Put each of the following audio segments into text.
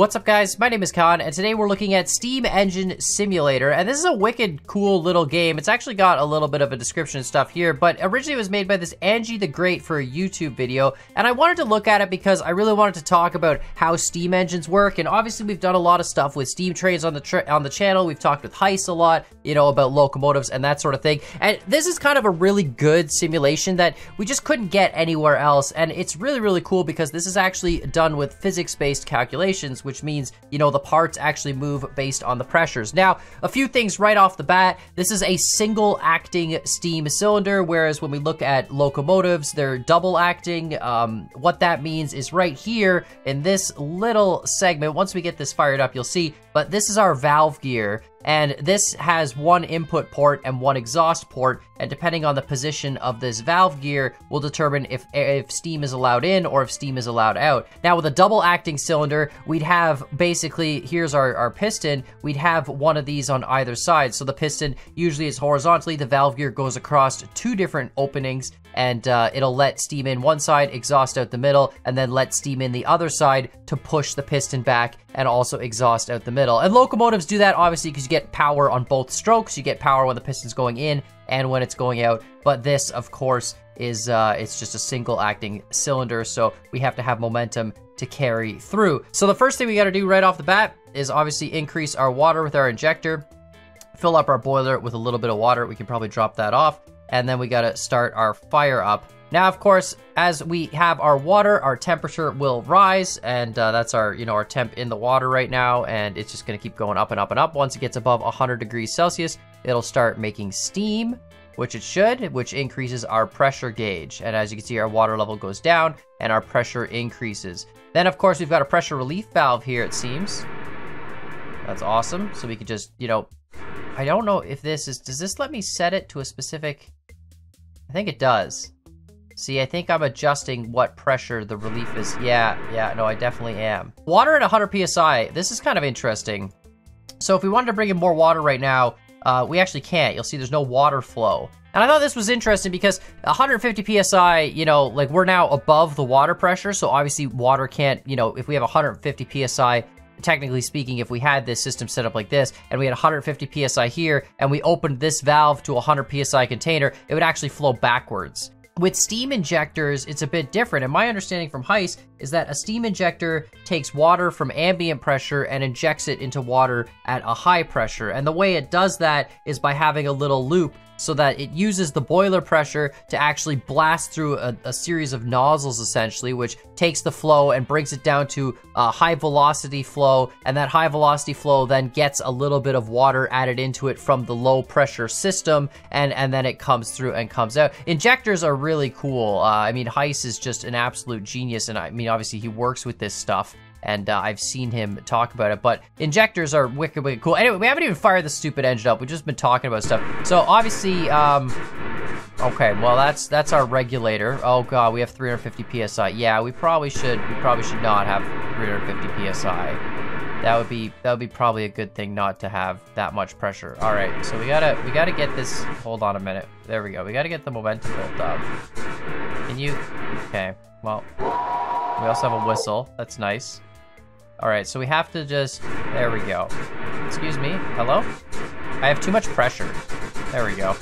What's up guys, my name is Kan, and today we're looking at Steam Engine Simulator, and this is a wicked cool little game. It's actually got a little bit of a description and stuff here, but originally it was made by this AngeTheGreat for a YouTube video, and I wanted to look at it because I really wanted to talk about how Steam engines work, and obviously we've done a lot of stuff with Steam trains on the on the channel, we've talked with Heist a lot, you know, about locomotives and that sort of thing, and this is kind of a really good simulation that we just couldn't get anywhere else, and it's really, really cool because this is actually done with physics-based calculations, which means, you know, the parts actually move based on the pressures. Now, a few things right off the bat. This is a single acting steam cylinder, whereas when we look at locomotives, they're double acting. Um, what that means is right here in this little segment, once we get this fired up, you'll see, but this is our valve gear. And this has one input port and one exhaust port, and depending on the position of this valve gear will determine if, if steam is allowed in or if steam is allowed out. Now with a double acting cylinder, we'd have basically, here's our, our piston, we'd have one of these on either side. So the piston usually is horizontally, the valve gear goes across two different openings, and uh, it'll let steam in one side, exhaust out the middle, and then let steam in the other side to push the piston back and also exhaust out the middle. And locomotives do that obviously because you get power on both strokes. You get power when the piston's going in and when it's going out. But this, of course, is uh, it's just a single acting cylinder, so we have to have momentum to carry through. So the first thing we gotta do right off the bat is obviously increase our water with our injector, fill up our boiler with a little bit of water. We can probably drop that off and then we gotta start our fire up. Now, of course, as we have our water, our temperature will rise, and uh, that's our, you know, our temp in the water right now, and it's just gonna keep going up and up and up. Once it gets above 100 degrees Celsius, it'll start making steam, which it should, which increases our pressure gauge. And as you can see, our water level goes down, and our pressure increases. Then, of course, we've got a pressure relief valve here, it seems. That's awesome. So we could just, you know, I don't know if this is, does this let me set it to a specific I think it does. See, I think I'm adjusting what pressure the relief is. Yeah, yeah, no, I definitely am. Water at 100 PSI, this is kind of interesting. So if we wanted to bring in more water right now, uh, we actually can't. You'll see there's no water flow. And I thought this was interesting because 150 PSI, you know, like we're now above the water pressure. So obviously water can't, you know, if we have 150 PSI, technically speaking, if we had this system set up like this and we had 150 psi here and we opened this valve to a 100 psi container, it would actually flow backwards. With steam injectors, it's a bit different, and my understanding from Heist is that a steam injector takes water from ambient pressure and injects it into water at a high pressure. And the way it does that is by having a little loop so that it uses the boiler pressure to actually blast through a, a, series of nozzles essentially, which takes the flow and brings it down to a high velocity flow. And that high velocity flow then gets a little bit of water added into it from the low pressure system. And, and then it comes through and comes out. Injectors are really cool. Uh, I mean, Heist is just an absolute genius. And I mean, obviously he works with this stuff and uh, I've seen him talk about it. But injectors are wicked, wicked cool. Anyway, we haven't even fired the stupid engine up. We've just been talking about stuff. So obviously, um, okay, well that's that's our regulator. Oh god, we have 350 psi. Yeah, we probably should we probably should not have 350 psi. That would be that would be probably a good thing not to have that much pressure. All right, so we gotta we gotta get this. Hold on a minute. There we go. We gotta get the momentum built up. Can you? Okay. Well, we also have a whistle. That's nice. All right, so we have to just, there we go. Excuse me, hello? I have too much pressure. There we go.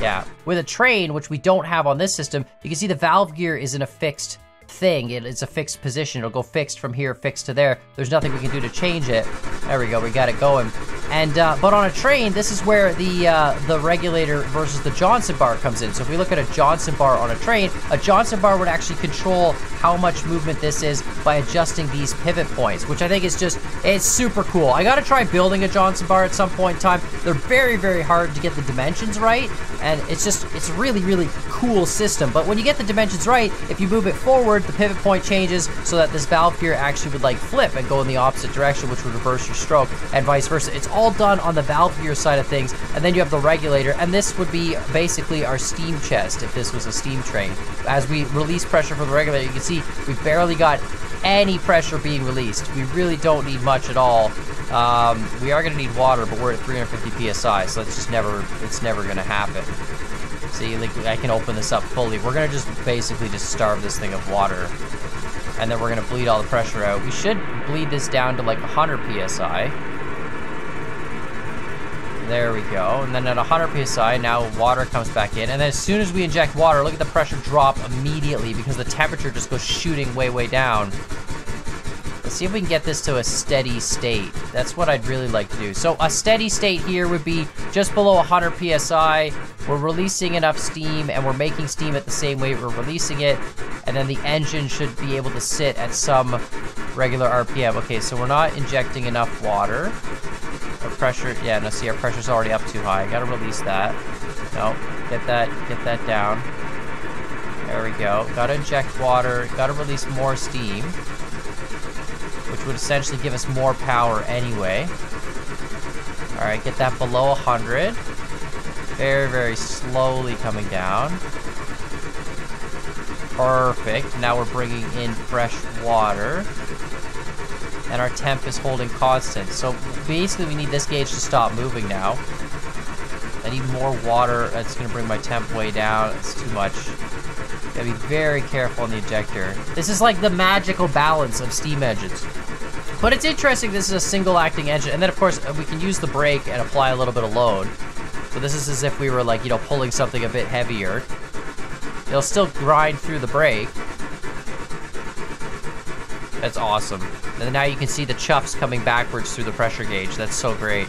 Yeah, with a train, which we don't have on this system, you can see the valve gear is in a fixed thing. It, it's a fixed position. It'll go fixed from here, fixed to there. There's nothing we can do to change it. There we go, we got it going. And uh, but on a train, this is where the uh, the regulator versus the Johnson bar comes in. So if we look at a Johnson bar on a train, a Johnson bar would actually control how much movement this is by adjusting these pivot points, which I think is just it's super cool. I got to try building a Johnson bar at some point in time. They're very very hard to get the dimensions right, and it's just it's a really really cool system. But when you get the dimensions right, if you move it forward, the pivot point changes so that this valve gear actually would like flip and go in the opposite direction, which would reverse your stroke, and vice versa. It's all done on the valve gear side of things, and then you have the regulator, and this would be basically our steam chest if this was a steam train. As we release pressure from the regulator, you can see we've barely got any pressure being released. We really don't need much at all. Um, we are going to need water, but we're at 350 psi, so it's just never, it's never going to happen. See, like I can open this up fully. We're going to just basically just starve this thing of water. and then we're gonna bleed all the pressure out. We should bleed this down to like 100 psi. There we go. And then at 100 psi, now water comes back in. And then as soon as we inject water, look at the pressure drop immediately because the temperature just goes shooting way, way down. Let's see if we can get this to a steady state. That's what I'd really like to do. So a steady state here would be just below 100 psi. We're releasing enough steam and we're making steam at the same rate we're releasing it. And then the engine should be able to sit at some regular RPM. Okay, so we're not injecting enough water. Pressure, yeah, no, see, our pressure's already up too high. I Gotta release that. No, get that, get that down. There we go. Gotta inject water, gotta release more steam, which would essentially give us more power anyway. All right, get that below 100. Very, very slowly coming down. Perfect. Now we're bringing in fresh water and our temp is holding constant. So basically we need this gauge to stop moving now. I need more water. That's gonna bring my temp way down. It's too much. Gotta be very careful on the ejector. This is like the magical balance of steam engines. But it's interesting this is a single acting engine. And then of course uh, we can use the brake and apply a little bit of load. So this is as if we were like, you know, pulling something a bit heavier. It'll still grind through the brake. That's awesome. And now you can see the chuffs coming backwards through the pressure gauge. That's so great.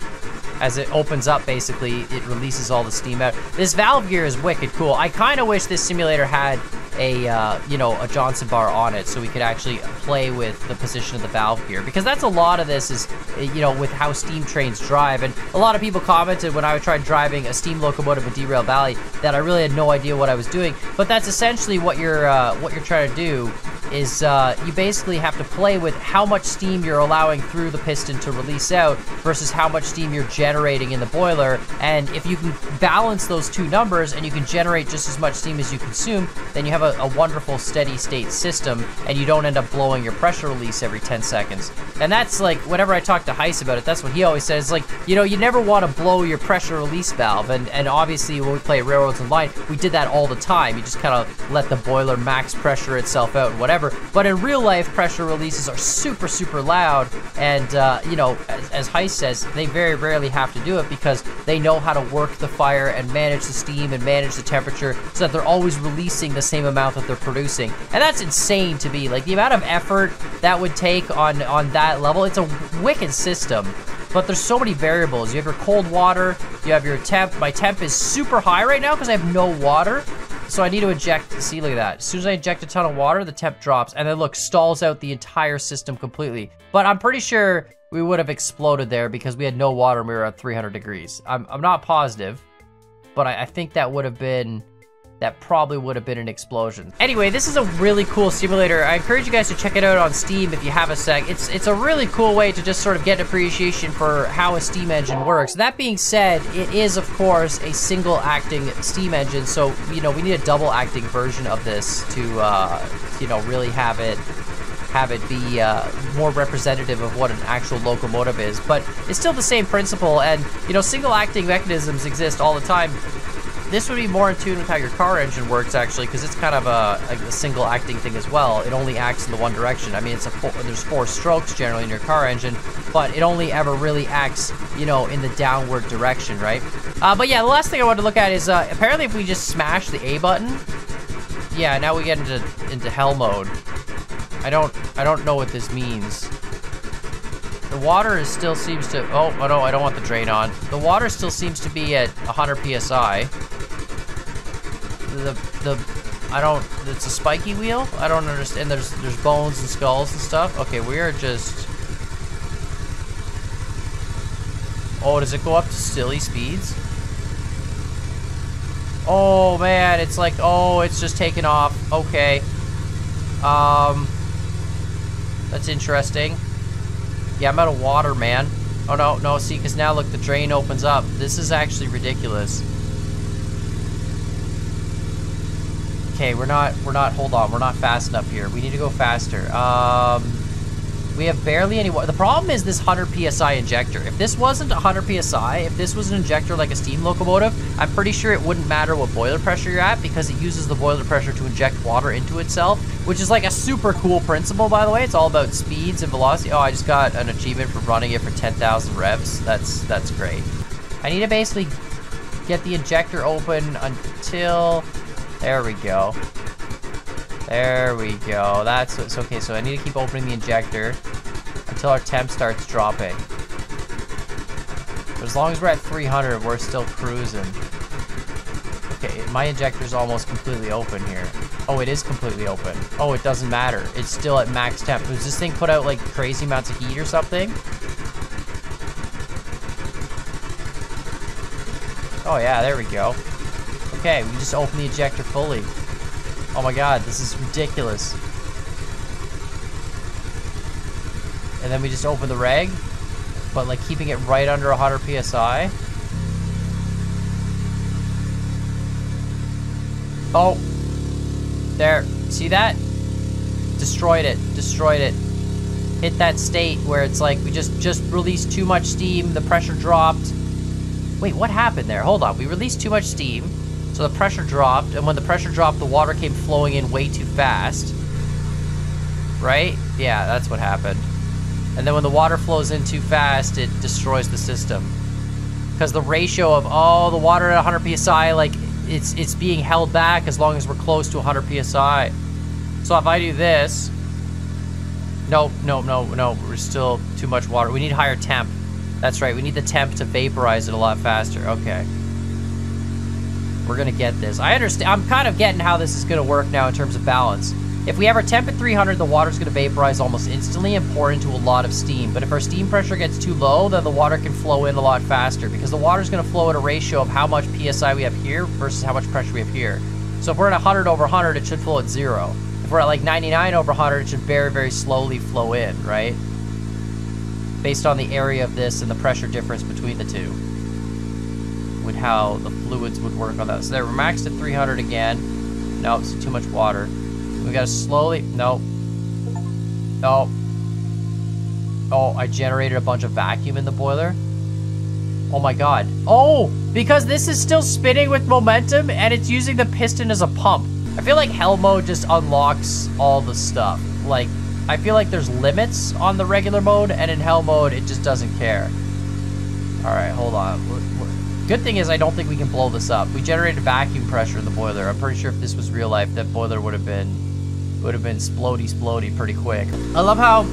As it opens up, basically, it releases all the steam out. This valve gear is wicked cool. I kind of wish this simulator had a, uh, you know, a Johnson bar on it so we could actually play with the position of the valve gear. Because that's a lot of this is, you know, with how steam trains drive. And a lot of people commented when I tried driving a steam locomotive in Derail Valley that I really had no idea what I was doing. But that's essentially what you're, uh, what you're trying to do is uh, you basically have to play with how much steam you're allowing through the piston to release out versus how much steam you're generating in the boiler. And if you can balance those two numbers and you can generate just as much steam as you consume, then you have a, a wonderful steady state system and you don't end up blowing your pressure release every 10 seconds. And that's like, whenever I talk to Heist about it, that's what he always says, like, you know, you never want to blow your pressure release valve. And, and obviously when we play Railroads Online, we did that all the time. You just kind of let the boiler max pressure itself out and whatever whatever. But in real life, pressure releases are super, super loud. And, uh, you know, as, as Heist says, they very rarely have to do it because they know how to work the fire and manage the steam and manage the temperature so that they're always releasing the same amount that they're producing. And that's insane to me. Like, the amount of effort that would take on, on that level, it's a wicked system but there's so many variables. You have your cold water, you have your temp. My temp is super high right now because I have no water. So I need to eject, see, look at that. As soon as I inject a ton of water, the temp drops, and then look, stalls out the entire system completely. But I'm pretty sure we would have exploded there because we had no water and we were at 300 degrees. I'm, I'm not positive, but I, I think that would have been that probably would have been an explosion. Anyway, this is a really cool simulator. I encourage you guys to check it out on Steam if you have a sec. It's it's a really cool way to just sort of get an appreciation for how a steam engine works. That being said, it is of course a single acting steam engine, so you know we need a double acting version of this to uh, you know really have it have it be uh, more representative of what an actual locomotive is. But it's still the same principle, and you know single acting mechanisms exist all the time this would be more in tune with how your car engine works, actually, because it's kind of a, a, single acting thing as well. It only acts in the one direction. I mean, it's a four, there's four strokes generally in your car engine, but it only ever really acts, you know, in the downward direction, right? Uh, but yeah, the last thing I wanted to look at is uh, apparently if we just smash the A button, yeah, now we get into into hell mode. I don't I don't know what this means. The water is still seems to, oh, oh no, I don't want the drain on. The water still seems to be at 100 PSI the the I don't it's a spiky wheel? I don't understand there's there's bones and skulls and stuff. Okay, we are just Oh, does it go up to silly speeds? Oh man, it's like oh, it's just taken off. Okay. Um That's interesting. Yeah, I'm out of water, man. Oh no, no, see, because now look, the drain opens up. This is actually ridiculous. Okay, we're not, we're not, hold on, we're not fast enough here. We need to go faster. Um, We have barely any water. The problem is this 100 PSI injector. If this wasn't 100 PSI, if this was an injector like a steam locomotive, I'm pretty sure it wouldn't matter what boiler pressure you're at because it uses the boiler pressure to inject water into itself, which is like a super cool principle, by the way. It's all about speeds and velocity. Oh, I just got an achievement for running it for 10,000 revs. That's, that's great. I need to basically get the injector open until... There we go. There we go. That's it's okay. So I need to keep opening the injector until our temp starts dropping. But as long as we're at 300, we're still cruising. Okay, my injector's almost completely open here. Oh, it is completely open. Oh, it doesn't matter. It's still at max temp. Does this thing put out like crazy amounts of heat or something? Oh yeah, there we go. Okay, we just open the ejector fully. Oh my god, this is ridiculous. And then we just open the reg, but like keeping it right under 100 psi. Oh, there, see that? Destroyed it, destroyed it. Hit that state where it's like we just, just released too much steam, the pressure dropped. Wait, what happened there? Hold on, we released too much steam. So the pressure dropped, and when the pressure dropped, the water came flowing in way too fast. Right? Yeah, that's what happened. And then when the water flows in too fast, it destroys the system. Because the ratio of, oh, the water at 100 psi, like, it's, it's being held back as long as we're close to 100 psi. So if I do this... Nope, nope, no, no, we're still too much water. We need higher temp. That's right, we need the temp to vaporize it a lot faster. Okay. We're gonna get this. I understand. I'm kind of getting how this is gonna work now in terms of balance. If we have our temp at 300, the water's gonna vaporize almost instantly and pour into a lot of steam. But if our steam pressure gets too low, then the water can flow in a lot faster because the water's gonna flow at a ratio of how much PSI we have here versus how much pressure we have here. So if we're at 100 over 100, it should flow at zero. If we're at like 99 over 100, it should very, very slowly flow in, right? Based on the area of this and the pressure difference between the two how the fluids would work on that. So there, we're maxed at 300 again. Nope, it's too much water. We gotta slowly, nope. Oh. Oh, I generated a bunch of vacuum in the boiler. Oh my god. Oh, because this is still spinning with momentum and it's using the piston as a pump. I feel like hell mode just unlocks all the stuff. Like, I feel like there's limits on the regular mode and in hell mode it just doesn't care. Alright, hold on. Good thing is I don't think we can blow this up. We generated vacuum pressure in the boiler. I'm pretty sure if this was real life, that boiler would have been would have been splody splody pretty quick. I love how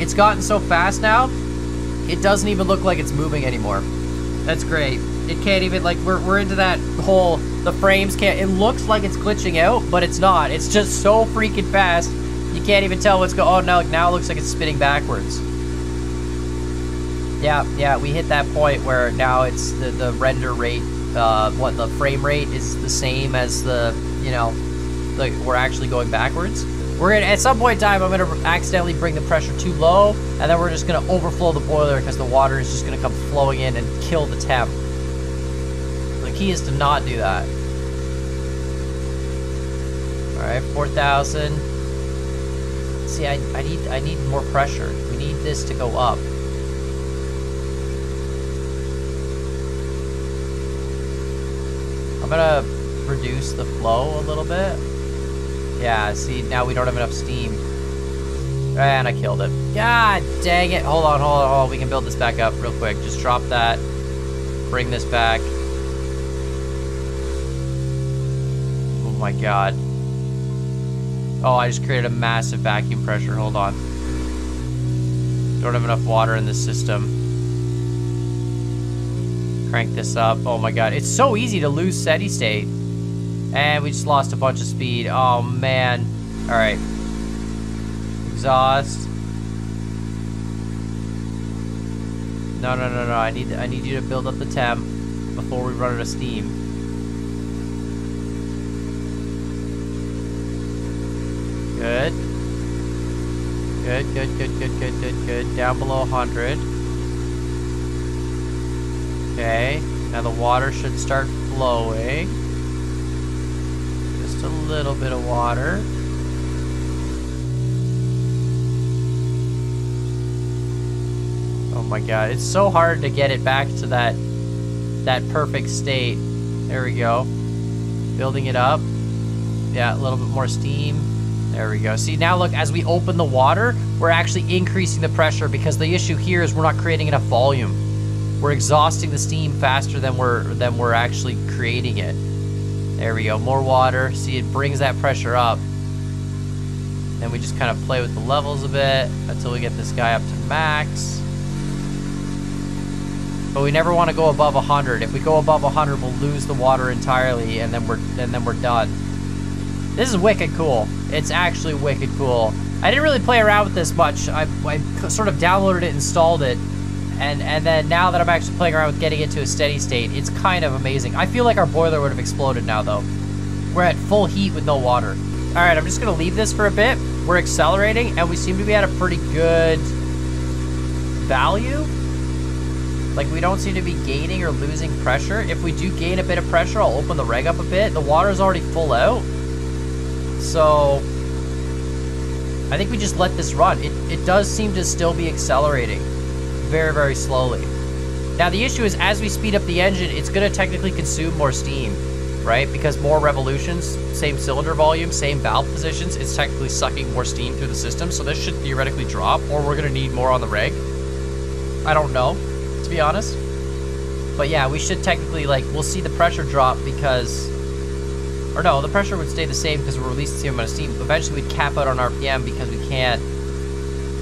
it's gotten so fast now, it doesn't even look like it's moving anymore. That's great. It can't even, like, we're, we're into that whole, the frames can't, it looks like it's glitching out, but it's not. It's just so freaking fast, you can't even tell what's going, oh, now, like, now it looks like it's spinning backwards. Yeah, yeah, we hit that point where now it's the, the render rate, uh, what, the frame rate is the same as the, you know, like we're actually going backwards. We're gonna, at some point in time, I'm gonna accidentally bring the pressure too low, and then we're just gonna overflow the boiler because the water is just gonna come flowing in and kill the temp. The key is to not do that. All right, 4,000. See, I, I need, I need more pressure. We need this to go up. I'm gonna reduce the flow a little bit. Yeah, see, now we don't have enough steam. And I killed it. God dang it. Hold on, hold on, hold on. We can build this back up real quick. Just drop that. Bring this back. Oh my god. Oh, I just created a massive vacuum pressure. Hold on. Don't have enough water in this system crank this up. Oh my god, it's so easy to lose steady state. And we just lost a bunch of speed. Oh man. Alright. Exhaust. No, no, no, no. I need I need you to build up the temp before we run out of steam. Good. Good, good, good, good, good, good, good. Down below 100. Okay, now the water should start flowing. Just a little bit of water. Oh my god, it's so hard to get it back to that that perfect state. There we go. Building it up. Yeah, a little bit more steam. There we go. See, now look, as we open the water, we're actually increasing the pressure because the issue here is we're not creating enough volume. We're exhausting the steam faster than we're than we're actually creating it. There we go. More water. See, it brings that pressure up. Then we just kind of play with the levels a bit until we get this guy up to max. But we never want to go above 100. If we go above 100, we'll lose the water entirely, and then we're and then we're done. This is wicked cool. It's actually wicked cool. I didn't really play around with this much. I, I sort of downloaded it, installed it, and and then now that I'm actually playing around with getting it to a steady state, it's kind of amazing. I feel like our boiler would have exploded now, though. We're at full heat with no water. All right, I'm just gonna leave this for a bit. We're accelerating, and we seem to be at a pretty good value. Like, we don't seem to be gaining or losing pressure. If we do gain a bit of pressure, I'll open the reg up a bit. The water's already full out. So, I think we just let this run. It, it does seem to still be accelerating very, very slowly. Now, the issue is as we speed up the engine, it's going to technically consume more steam, right? Because more revolutions, same cylinder volume, same valve positions, it's technically sucking more steam through the system. So this should theoretically drop, or we're going to need more on the reg. I don't know, to be honest. But yeah, we should technically, like, we'll see the pressure drop because or no, the pressure would stay the same because we're releasing the same amount of steam. Eventually we'd cap out on RPM because we can't...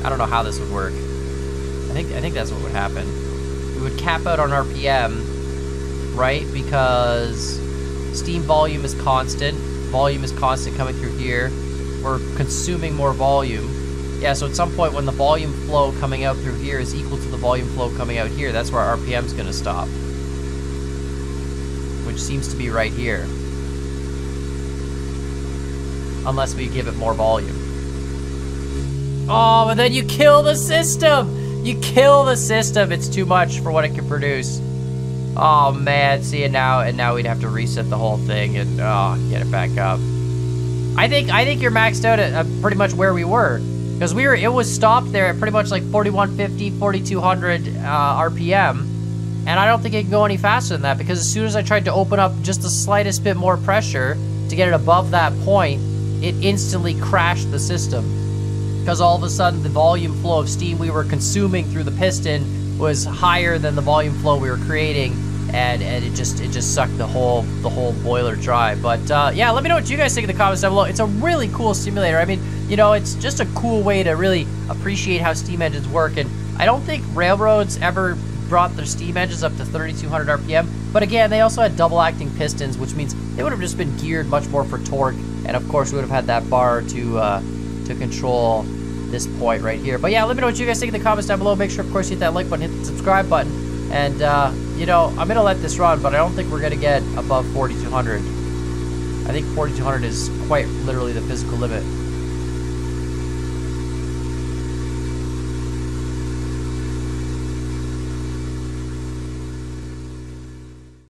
I don't know how this would work. I think I think that's what would happen. We would cap out on RPM, right? Because steam volume is constant. Volume is constant coming through here. We're consuming more volume. Yeah, so at some point when the volume flow coming out through here is equal to the volume flow coming out here, that's where RPM is going to stop. Which seems to be right here unless we give it more volume. Oh, but then you kill the system! You kill the system! It's too much for what it can produce. Oh man, see it now, and now we'd have to reset the whole thing and oh, get it back up. I think I think you're maxed out at uh, pretty much where we were. Because we were, it was stopped there at pretty much like 4150, 4200 uh, RPM. And I don't think it can go any faster than that because as soon as I tried to open up just the slightest bit more pressure to get it above that point, it instantly crashed the system. Because all of a sudden the volume flow of steam we were consuming through the piston was higher than the volume flow we were creating and, and it just it just sucked the whole the whole boiler dry. But uh, yeah, let me know what you guys think in the comments down below. It's a really cool simulator. I mean, you know, it's just a cool way to really appreciate how steam engines work. And I don't think railroads ever brought their steam engines up to 3200 RPM. But again, they also had double acting pistons, which means they would have just been geared much more for torque and of course, we would have had that bar to uh, to control this point right here. But yeah, let me know what you guys think in the comments down below. Make sure, of course, you hit that like button, hit the subscribe button. And, uh, you know, I'm going to let this run, but I don't think we're going to get above 4,200. I think 4,200 is quite literally the physical limit.